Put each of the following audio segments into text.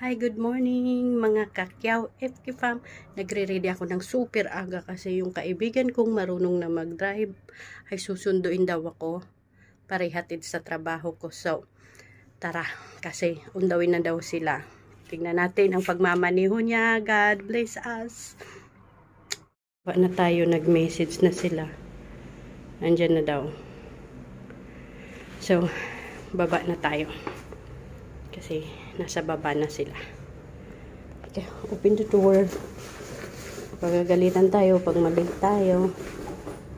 Hi, good morning mga kakyaw FK Fam. Nagre-ready ako ng super aga kasi yung kaibigan kong marunong na mag-drive ay susunduin daw ako para ihatid sa trabaho ko. So, tara kasi undawin na daw sila. Tingnan natin ang pagmamaniho niya. God bless us. Ba na tayo nag-message na sila. Andyan na daw. So, baba na tayo. Kasi nasa baba na sila. Okay, open the door. Pagagalitan tayo, pag mabig tayo.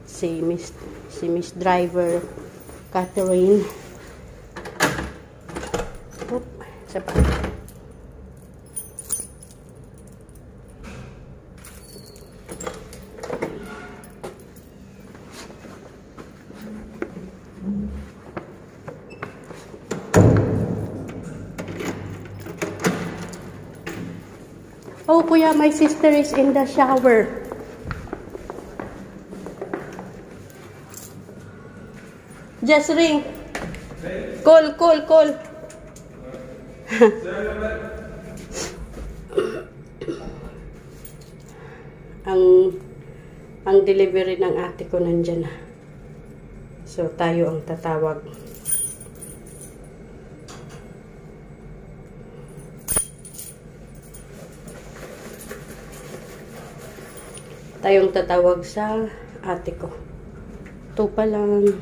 Si Miss, si Miss Driver, Catherine. Oop, isa pa. Oh, kuya, my sister is in the shower. Just ring. Call, call, call. ang ang delivery ng ate ko nandyan na. So, tayo ang tatawag. Tayong tatawag sa ate ko. Ito pa lang.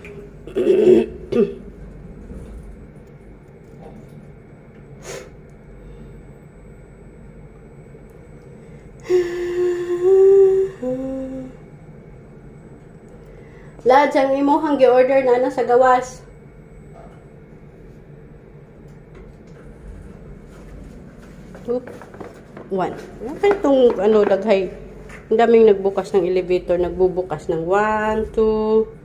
Lahat ang imo hang order na na sa gawas. Oop. One. Ano itong ano daghay ang daming nagbukas ng elevator, nagbubukas ng 1, 2,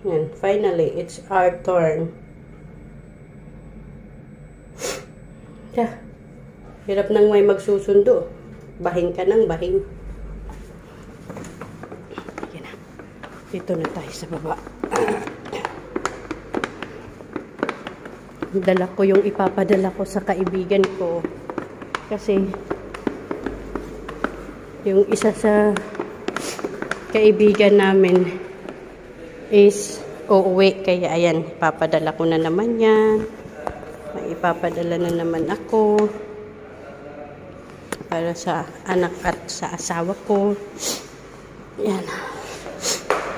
Yan, finally, it's our turn. Yeah. Hirap nang may magsusundo. Bahin ka nang bahin. Yan na. Dito na tayo sa baba. Dala ko yung ipapadala ko sa kaibigan ko. Kasi, yung isa sa kaibigan namin is uuwi. Kaya ayan, ipapadala ko na naman yan. May ipapadala na naman ako para sa anak at sa asawa ko. Yan.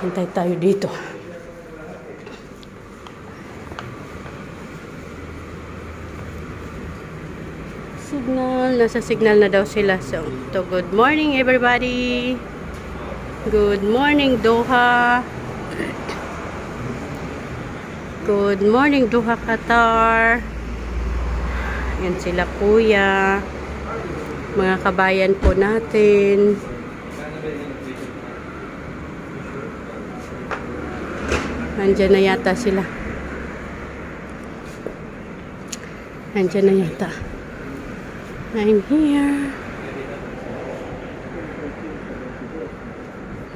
Hintay tayo dito. Signal. Nasa signal na daw sila. So, to good morning everybody. Good morning Doha. Good morning Doha Qatar. Yan sila kuya. Mga kabayan po natin. Nandiyan na yata sila. Nandiyan na yata. I'm here.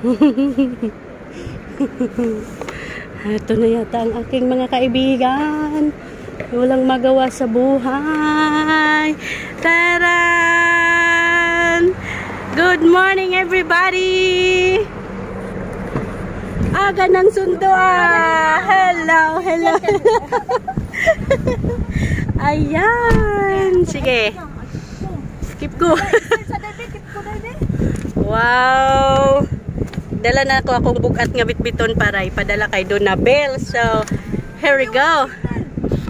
Ito na yata ang aking mga kaibigan. Walang magawa sa buhay. Taran! Good morning everybody! Aga ng sundo ah! Hello, hello! Ayan! Sige. Keep ko. wow! Dala na ako akong bukat nga bitbiton para ipadala kay Donabel. So, here we go.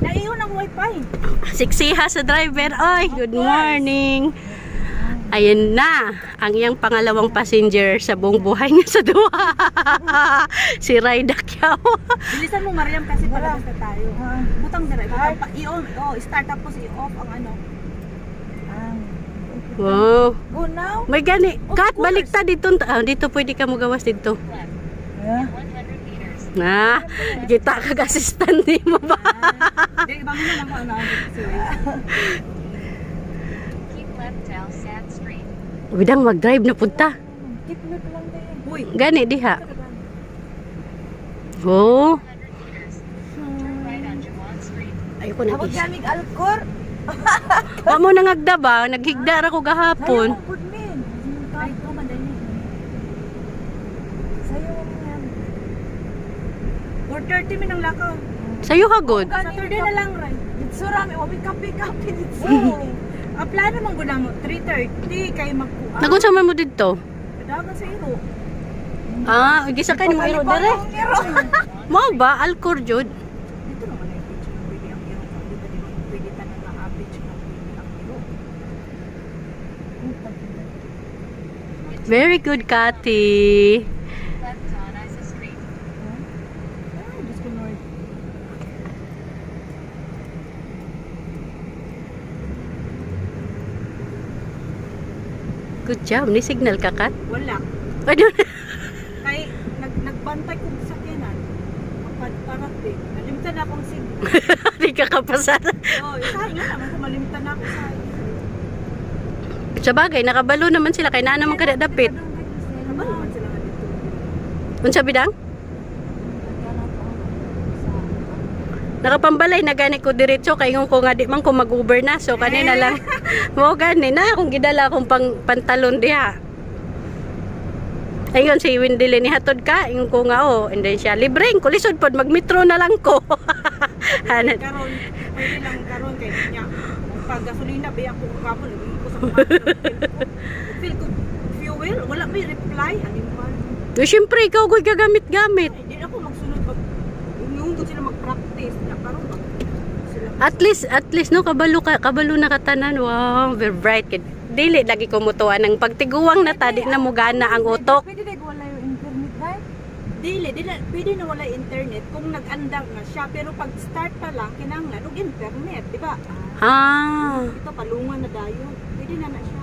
Naiyon ang wifi. Siksiha sa driver. Oy, good morning. Ayan na, ang iyang pangalawang passenger sa buong buhay niya sa duwa. si Raida Kyaw. Bilisan mo, Mariam, kasi palabas na tayo. Butang dire. Butang i-on. Oh, start up po si off ang ano. Wow. Go now. May gani. Kat, course. balik ta dito. Ah, dito pwede ka mo gawas dito. Yeah. Na, kita kag assistant di mo ba? Di ba mo ano kasi. Keep left down Sad Street. Widang mag-drive na punta. Keep mo lang din. Uy. Gani diha. Oh, 100 meters. Turn right on Juwan Street. ayoko na Ako is. Alkor. Amo nangagda ba? Naghigda ra ko gahapon. Sayo pud min. Ay, ko. Sayo yan. 4:30 min ang lakaw. Sayo hagod. Saturday na lang ray. Ditso rami, wabi kape kape ditso. Ang plano mong guna mo 3:30 kay magkuha. Nagunsa man mo didto? Dagan sa iro. Ah, gisa kay mo iro dere. Mao ba alcor jud? Dito naman ay beach. Pwede ang iro. Dito di ba pwede tanan na ang beach na pwede ang iro. Very good, Kati. Left on Isa Street. Ay, Diyos ko Lord. Good job. Ni signal ka, Kat? Wala. Ano? Kay nag nagbantay kong sakyanan. Magparat din. Nalimtan na akong sig. Di ka kapasar. Oh, isa nga naman kung malimtan na ako sa. Sa bagay, nakabalo naman sila. Kaya na naman kada dapit. Unsa bidang? Nakapambalay na gani ko diretso kay ingon ko nga di man ko mag-Uber na so kanina lang mo gani na akong gidala akong pang pantalon diha. Ayun si Windile ni hatod ka ingon ko nga oh and then siya libre ko lisod pod magmetro na lang ko. Hanan. Karon, pwede lang karon kay niya. Pag gasolina ba ako kapon Feel ko fuel, wala may reply anin man. So, syempre ikaw ko'y gagamit-gamit. Ay, di ako magsunod pag yung ko sila mag-practice mag sila At least at least no kabalo ka kabalo na katanan. Wow, very bright kid. Dili lagi ko mutuan ng pagtiguang na tadi na mugana ang utok. Pwede na wala yung internet, right? Dili, dili, pwede na wala internet kung nag-andang na siya. Pero pag start pa lang, kinanglan, og internet, di ba? Ah. Ito, palungan na dayo. Pwede na na siya.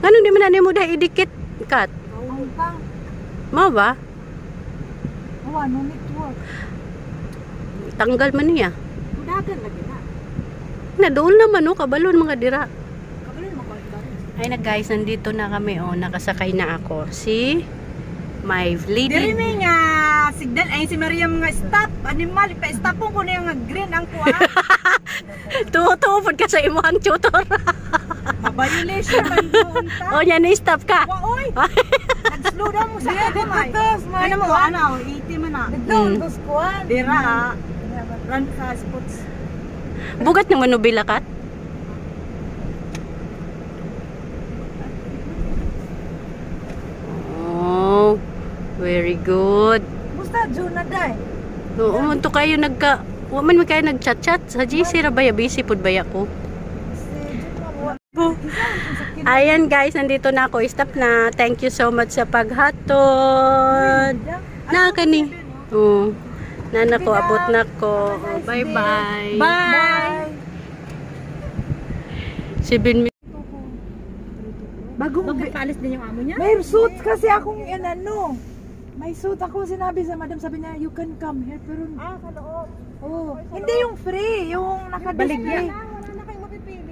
Ganun di man na mo dahil idikit kat. Ang pang, Mao ba? oh, no network. Tanggal man niya. Dagan lagi na. Na doon naman no kabalon mga dira. Kabalin mo ko Ay na guys, nandito na kami oh, nakasakay na ako. Si my Diri lady. may nga signal ay si Mariam nga stop animal pa stopon ko na yung green ang kuha Tuto pod ka sa imong tutor. violation man doon ta oh, nya ni stop ka. oy nag-slow down mo sa ako may ano mo ano 80 man na Mm. dira ah. run sa sports Bugat naman no bilakat. Oh, very good. Musta June na dai Oo, man to kayo nagka Wa man man kayo nagchat-chat sa GC ra baya busy pud baya ko. Ayan guys, nandito na ako. Stop na. Thank you so much sa paghatod. Na kani. Oh. Na nako abot na ko. Bye-bye. bye Seven minutes. bago magpaalis din yung amo niya May suit kasi akong yan ano. May suit ako sinabi sa madam sabi niya you can come here pero ah kaloob oh, hindi yung free, yung naka-display.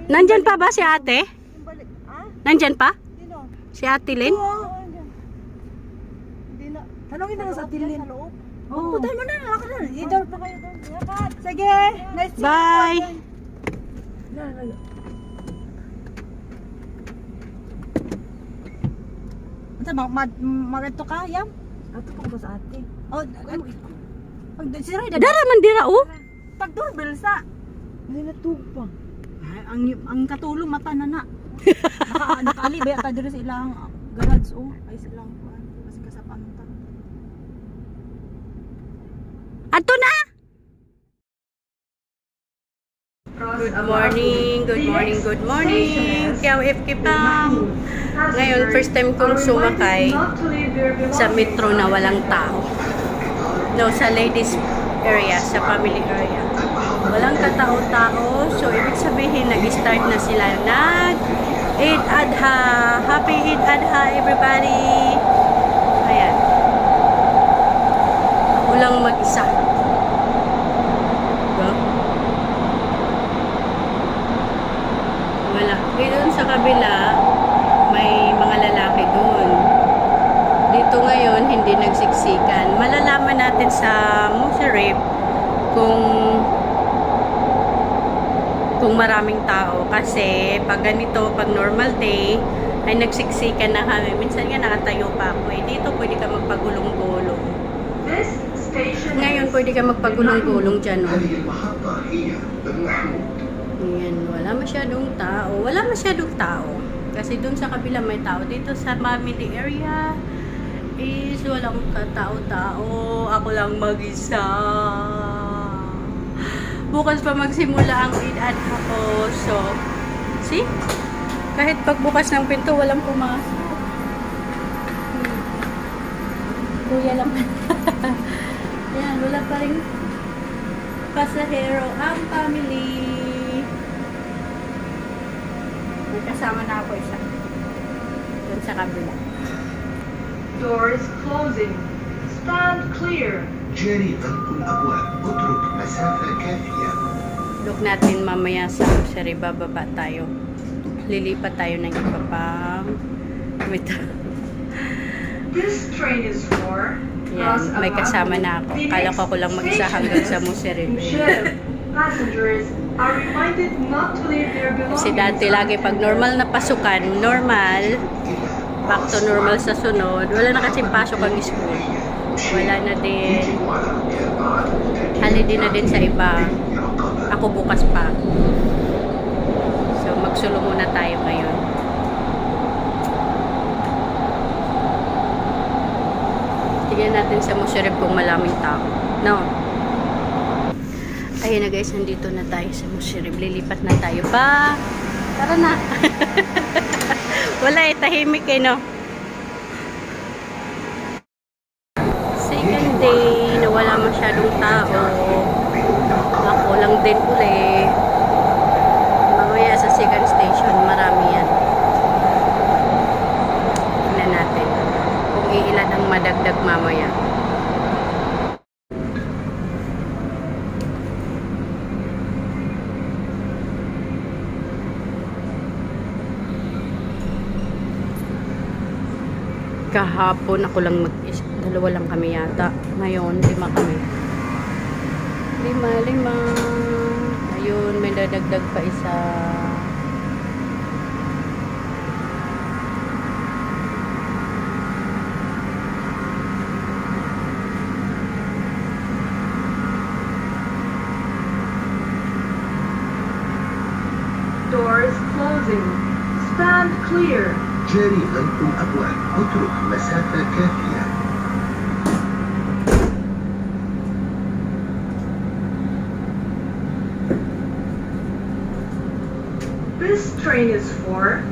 Nandyan pa ba si ate? ah Nandyan pa? Si ate Lynn? Tanongin na lang sa tilin. loob Oh. Putay mo na, naka na. Idol pa kayo doon. Sige. Nice to Bye. Ito, mag, mag, magento ka, yam? ato ko ba sa ate? Oh, pag sira ida. Dara man dira oh. Pag doorbell sa May natug pa. Ay, ang ang katulong mata na na. Naka nakaali ba ta diri sa ilang garage oh. Ay silang kuan. Kasi kasapan ta. Ato na! Good morning, good morning, good morning. Kiyaw FK Pam. Ngayon, first time kong sumakay sa metro na walang tao. No, sa ladies area, sa family area. Walang katao-tao. So, ibig sabihin, nag-start na sila nag Eid Adha. Happy Eid Adha, everybody! Ayan. Ako lang mag-isa. Diba? Wala. Eh, doon sa kabila, may mga lalaki doon. Dito ngayon, hindi nagsiksikan. Malalaman natin natin sa Musirip kung kung maraming tao kasi pag ganito, pag normal day, ay nagsiksikan na kami. Minsan nga nakatayo pa ako eh. Dito pwede ka magpagulong-gulong. Ngayon pwede ka magpagulong-gulong dyan oh. Ayan, wala masyadong tao. Wala masyadong tao. Kasi dun sa kabila may tao. Dito sa family area is walang katao-tao. Ako lang mag-isa. Bukas pa magsimula ang Eid al ko. So, see? Kahit pagbukas ng pinto, walang pumasok. Hmm. Kuya lang. Ayan, wala pa rin pasahero ang family. May kasama na ako isa. Doon sa kabila. doors closing. Stand clear. جاري غلق الأبواب اترك مسافة كافية Look natin mamaya sa Sari, bababa tayo. Lilipat tayo ng iba pang metro. This train is for Yan, may kasama na ako. Kala ko ako lang mag-isa hanggang sa Musirip. Passengers are reminded not to leave their belongings. Kasi dati lagi pag normal na pasukan, normal, back to normal sa sunod, wala na kasi pasok ang school. Wala na din. Holiday na din sa iba. Ako bukas pa. So, magsulo muna tayo ngayon. Tignan natin sa Musirip kung malaming tao. No. Ayun na guys, nandito na tayo sa Musirip. Lilipat na tayo pa. Tara na. Wala eh, tahimik eh, no? Second day na wala masyadong tao. Ako lang din uli. Mamaya sa second station, marami yan. Tingnan natin kung iilan ang madagdag mamaya kahapon ako lang mag dalawa lang kami yata ngayon lima kami lima lima ayun may dadagdag pa isa Doors closing. Stand clear. Jerry ay umabuan. اترك مسافة كافية This train is for